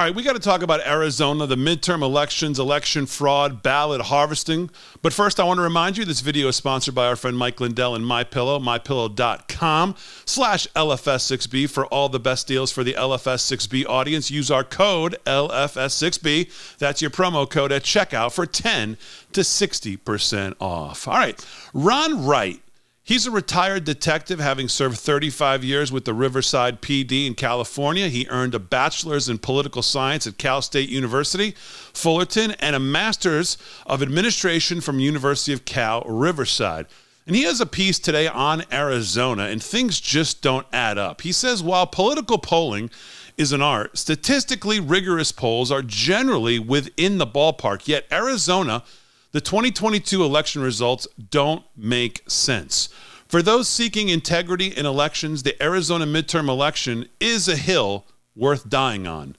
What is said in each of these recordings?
All right, we got to talk about Arizona, the midterm elections, election fraud, ballot harvesting. But first, I want to remind you this video is sponsored by our friend Mike Lindell and MyPillow, mypillow.com slash LFS6B for all the best deals for the LFS6B audience. Use our code LFS6B. That's your promo code at checkout for 10 to 60% off. All right, Ron Wright He's a retired detective, having served 35 years with the Riverside PD in California. He earned a bachelor's in political science at Cal State University, Fullerton, and a master's of administration from University of Cal, Riverside. And he has a piece today on Arizona, and things just don't add up. He says while political polling is an art, statistically rigorous polls are generally within the ballpark, yet Arizona – the 2022 election results don't make sense. For those seeking integrity in elections, the Arizona midterm election is a hill worth dying on.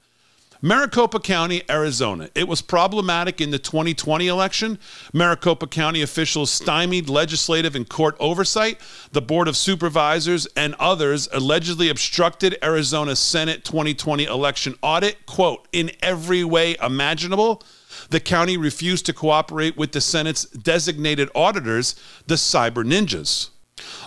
Maricopa County, Arizona. It was problematic in the 2020 election. Maricopa County officials stymied legislative and court oversight. The Board of Supervisors and others allegedly obstructed Arizona Senate 2020 election audit, quote, in every way imaginable. The county refused to cooperate with the Senate's designated auditors, the Cyber Ninjas.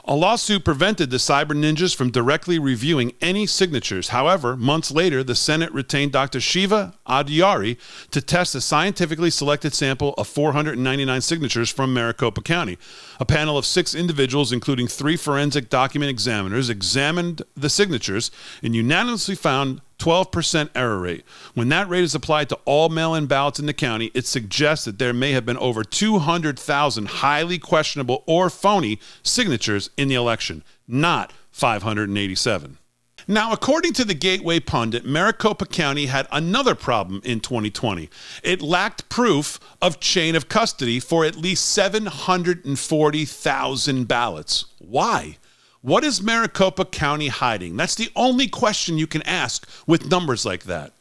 A lawsuit prevented the cyber ninjas from directly reviewing any signatures. However, months later, the Senate retained Dr. Shiva Ayyadurai to test a scientifically selected sample of 499 signatures from Maricopa County. A panel of six individuals, including three forensic document examiners, examined the signatures and unanimously found 12% error rate. When that rate is applied to all mail in ballots in the county, it suggests that there may have been over 200,000 highly questionable or phony signatures in the election, not 587. Now, according to the Gateway Pundit, Maricopa County had another problem in 2020. It lacked proof of chain of custody for at least 740,000 ballots. Why? What is Maricopa County hiding? That's the only question you can ask with numbers like that.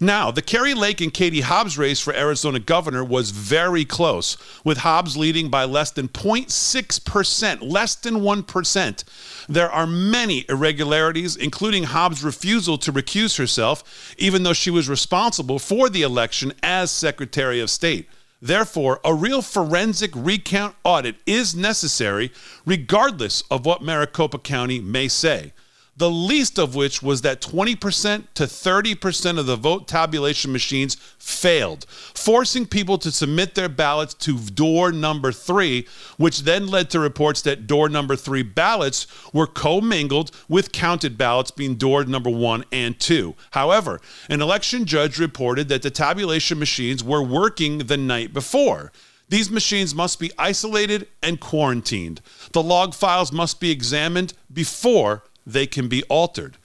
Now, the Kari Lake and Katie Hobbs race for Arizona governor was very close, with Hobbs leading by less than 0.6%, less than 1%. There are many irregularities, including Hobbs' refusal to recuse herself, even though she was responsible for the election as Secretary of State. Therefore, a real forensic recount audit is necessary, regardless of what Maricopa County may say the least of which was that 20% to 30% of the vote tabulation machines failed, forcing people to submit their ballots to door number three, which then led to reports that door number three ballots were commingled with counted ballots being door number one and two. However, an election judge reported that the tabulation machines were working the night before. These machines must be isolated and quarantined. The log files must be examined before they can be altered.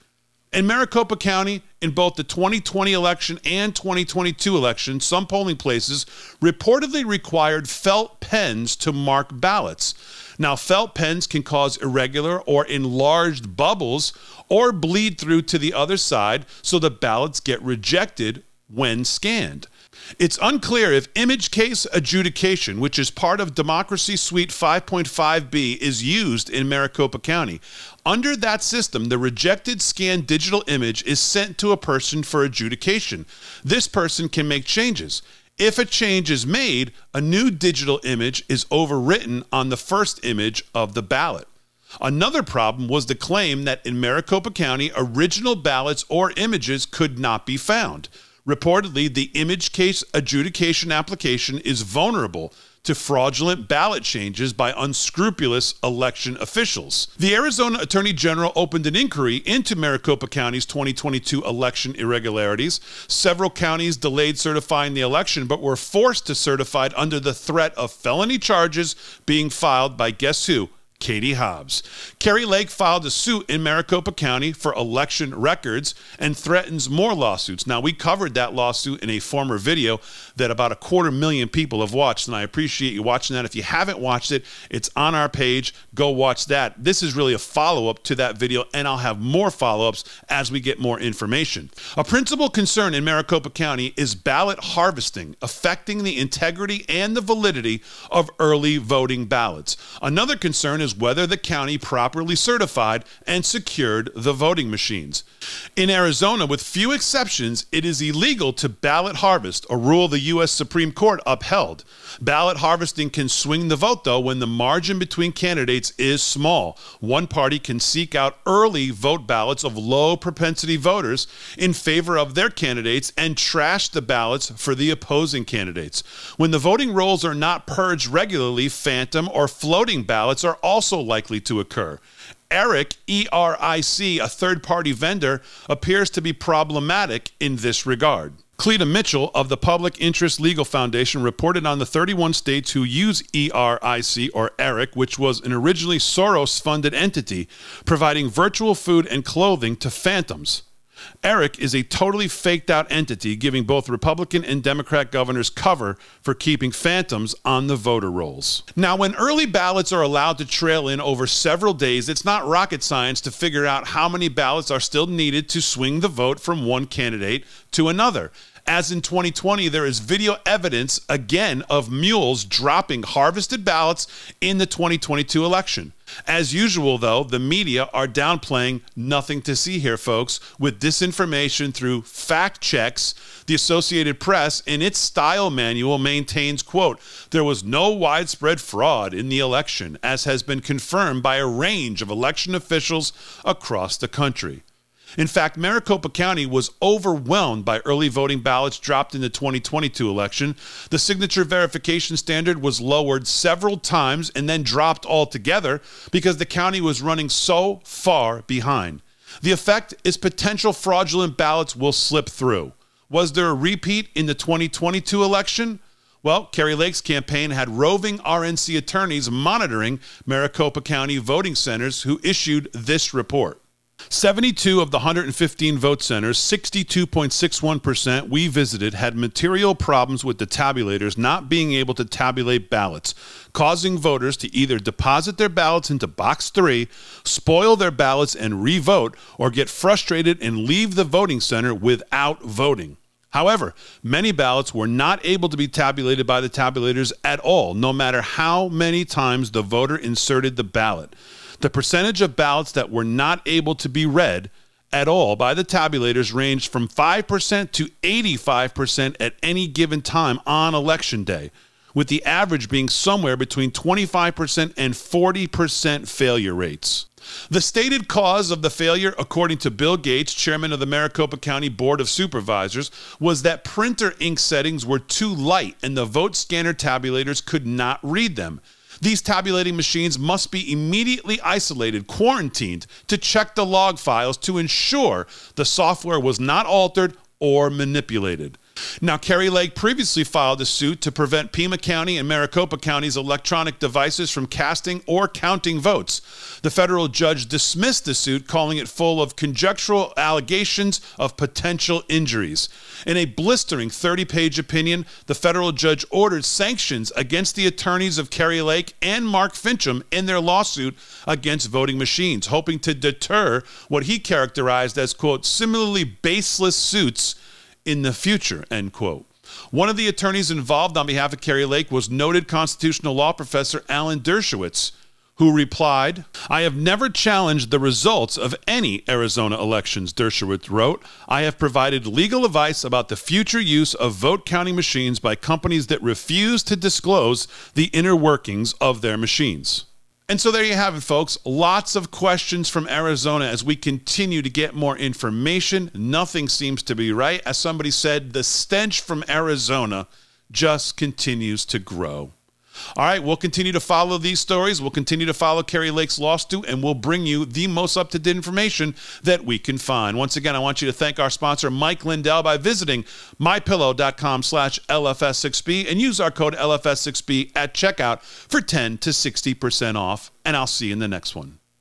In Maricopa County, in both the 2020 election and 2022 election, some polling places reportedly required felt pens to mark ballots. Now, felt pens can cause irregular or enlarged bubbles or bleed through to the other side so the ballots get rejected when scanned. It's unclear if ImageCast adjudication, which is part of Democracy Suite 5.5b, is used in Maricopa County. Under that system, the rejected scanned digital image is sent to a person for adjudication. This person can make changes. If a change is made, a new digital image is overwritten on the first image of the ballot. Another problem was the claim that in Maricopa County, original ballots or images could not be found. Reportedly, the ImageCast adjudication application is vulnerable to fraudulent ballot changes by unscrupulous election officials. The Arizona Attorney General opened an inquiry into Maricopa County's 2022 election irregularities. Several counties delayed certifying the election but were forced to certify it under the threat of felony charges being filed by guess who? Katie Hobbs. Kari Lake filed a suit in Maricopa County for election records and threatens more lawsuits. Now, we covered that lawsuit in a former video that about a quarter million people have watched, and I appreciate you watching that. If you haven't watched it, it's on our page. Go watch that. This is really a follow up to that video, and I'll have more follow ups as we get more information. A principal concern in Maricopa County is ballot harvesting, affecting the integrity and the validity of early voting ballots. Another concern is is whether the county properly certified and secured the voting machines. In Arizona, with few exceptions, it is illegal to ballot harvest, a rule the U.S. Supreme Court upheld. Ballot harvesting can swing the vote, though, when the margin between candidates is small. One party can seek out early vote ballots of low propensity voters in favor of their candidates and trash the ballots for the opposing candidates. When the voting rolls are not purged regularly, phantom or floating ballots are also likely to occur. Eric, E R I C, a third party vendor, appears to be problematic in this regard. Cleta Mitchell of the Public Interest Legal Foundation reported on the 31 states who use ERIC or ERIC, which was an originally Soros funded entity providing virtual food and clothing to phantoms. Eric is a totally faked out entity giving both Republican and Democrat governors cover for keeping phantoms on the voter rolls. Now, when early ballots are allowed to trail in over several days, it's not rocket science to figure out how many ballots are still needed to swing the vote from one candidate to another. As in 2020, there is video evidence again of mules dropping harvested ballots in the 2022 election. As usual, though, the media are downplaying nothing to see here, folks, with disinformation through fact checks. The Associated Press, in its style manual, maintains, quote, there was no widespread fraud in the election, as has been confirmed by a range of election officials across the country. In fact, Maricopa County was overwhelmed by early voting ballots dropped in the 2022 election. The signature verification standard was lowered several times and then dropped altogether because the county was running so far behind. The effect is potential fraudulent ballots will slip through. Was there a repeat in the 2022 election? Well, Kari Lake's campaign had roving RNC attorneys monitoring Maricopa County voting centers who issued this report. 72 of the 115 vote centers, 62.61% we visited, had material problems with the tabulators not being able to tabulate ballots, causing voters to either deposit their ballots into box three, spoil their ballots and re vote, or get frustrated and leave the voting center without voting. However, many ballots were not able to be tabulated by the tabulators at all, no matter how many times the voter inserted the ballot. The percentage of ballots that were not able to be read at all by the tabulators ranged from 5% to 85% at any given time on election day, with the average being somewhere between 25% and 40% failure rates. The stated cause of the failure, according to Bill Gates, chairman of the Maricopa County Board of Supervisors, was that printer ink settings were too light and the vote scanner tabulators could not read them. These tabulating machines must be immediately isolated, quarantined to check the log files to ensure the software was not altered or manipulated. Now, Kari Lake previously filed a suit to prevent Pima County and Maricopa County's electronic devices from casting or counting votes. The federal judge dismissed the suit, calling it full of conjectural allegations of potential injuries. In a blistering 30 page opinion, the federal judge ordered sanctions against the attorneys of Kari Lake and Mark Finchem in their lawsuit against voting machines, hoping to deter what he characterized as, quote, similarly baseless suits in the future, end quote. One of the attorneys involved on behalf of Kari Lake was noted constitutional law professor Alan Dershowitz, who replied, I have never challenged the results of any Arizona elections, Dershowitz wrote. I have provided legal advice about the future use of vote counting machines by companies that refuse to disclose the inner workings of their machines. And so there you have it, folks. Lots of questions from Arizona as we continue to get more information. Nothing seems to be right. As somebody said, the stench from Arizona just continues to grow. All right, we'll continue to follow these stories. We'll continue to follow Kari Lake's lawsuit, and we'll bring you the most up to date information that we can find. Once again, I want you to thank our sponsor, Mike Lindell, by visiting mypillow.com slash LFS6B and use our code LFS6B at checkout for 10 to 60% off. And I'll see you in the next one.